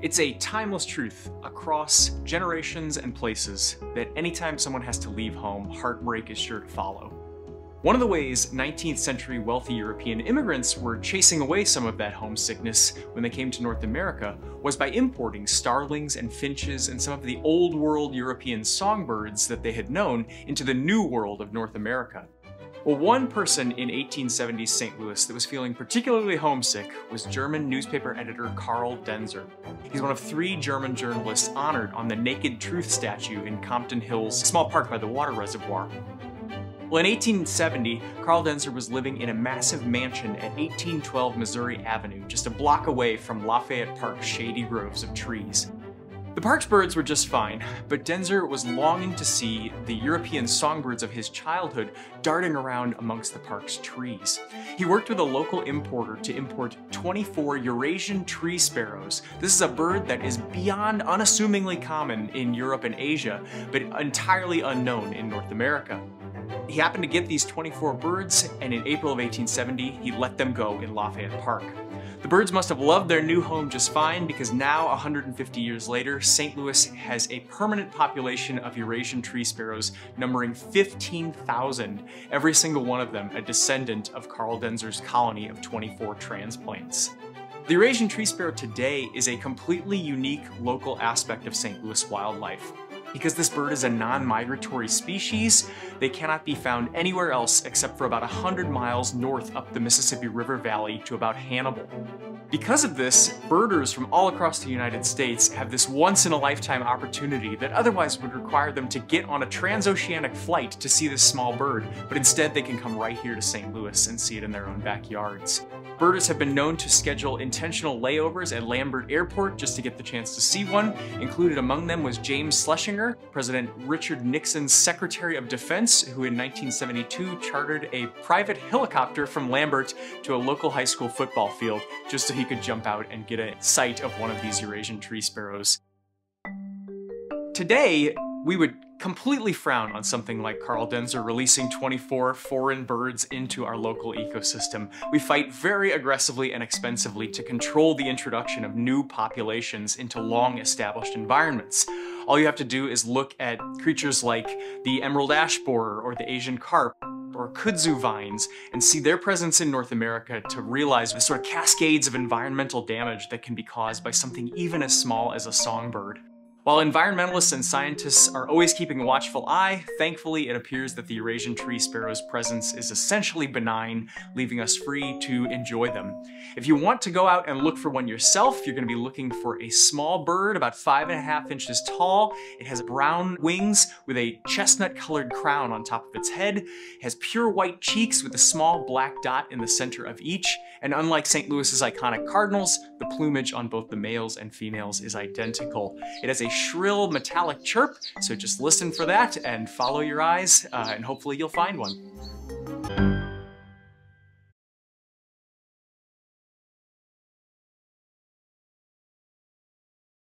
It's a timeless truth across generations and places that anytime someone has to leave home, heartbreak is sure to follow. One of the ways 19th century wealthy European immigrants were chasing away some of that homesickness when they came to North America was by importing starlings and finches and some of the old world European songbirds that they had known into the new world of North America. Well, one person in 1870s St. Louis that was feeling particularly homesick was German newspaper editor Carl Daenzer. He's one of three German journalists honored on the Naked Truth statue in Compton Hills, a small park by the water reservoir. Well, in 1870, Carl Daenzer was living in a massive mansion at 1812 Missouri Avenue, just a block away from Lafayette Park's shady groves of trees. The park's birds were just fine, but Daenzer was longing to see the European songbirds of his childhood darting around amongst the park's trees. He worked with a local importer to import 24 Eurasian tree sparrows. This is a bird that is beyond unassumingly common in Europe and Asia, but entirely unknown in North America. He happened to get these 24 birds, and in April of 1870, he let them go in Lafayette Park. The birds must have loved their new home just fine because now, 150 years later, St. Louis has a permanent population of Eurasian tree sparrows numbering 15,000, every single one of them a descendant of Carl Daenzer's colony of 24 transplants. The Eurasian tree sparrow today is a completely unique local aspect of St. Louis wildlife. Because this bird is a non-migratory species, they cannot be found anywhere else except for about 100 miles north up the Mississippi River Valley to about Hannibal. Because of this, birders from all across the United States have this once-in-a-lifetime opportunity that otherwise would require them to get on a transoceanic flight to see this small bird, but instead they can come right here to St. Louis and see it in their own backyards. Birders have been known to schedule intentional layovers at Lambert Airport just to get the chance to see one. Included among them was James Schlesinger, President Richard Nixon's Secretary of Defense, who in 1972 chartered a private helicopter from Lambert to a local high school football field just so he could jump out and get a sight of one of these Eurasian tree sparrows. Today, we would completely frown on something like Carl Daenzer releasing 24 foreign birds into our local ecosystem. We fight very aggressively and expensively to control the introduction of new populations into long established environments. All you have to do is look at creatures like the emerald ash borer or the Asian carp or kudzu vines and see their presence in North America to realize the sort of cascades of environmental damage that can be caused by something even as small as a songbird. While environmentalists and scientists are always keeping a watchful eye, thankfully it appears that the Eurasian tree sparrow's presence is essentially benign, leaving us free to enjoy them. If you want to go out and look for one yourself, you're going to be looking for a small bird about five and a half inches tall. It has brown wings with a chestnut colored crown on top of its head. It has pure white cheeks with a small black dot in the center of each. And unlike St. Louis's iconic cardinals, the plumage on both the males and females is identical. It has a shrill metallic chirp, so just listen for that and follow your eyes, uh, and hopefully you'll find one.